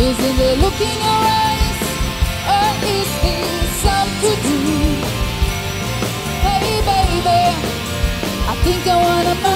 Isn't there look in your eyes, or is to do? Hey, baby, I think I wanna.